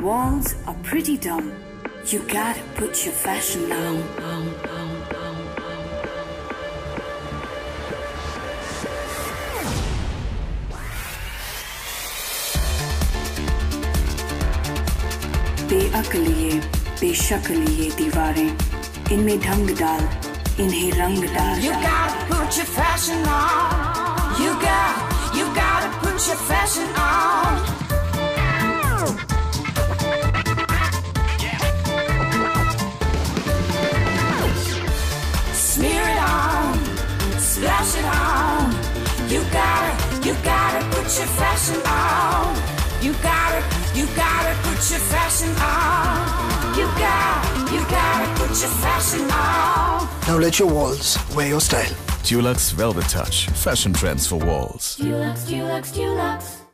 walls are pretty dumb. You gotta put your fashion on. बेअकल ये बेशकल ये दीवारें इनमें ढंग डाल इन्हें रंग डाल You gotta put your fashion on. put your fashion on. You gotta, you gotta put your fashion on. You got, you gotta put your fashion on. Now let your walls wear your style. Dulux Velvet Touch. Fashion trends for walls. Dulux, Dulux, Dulux.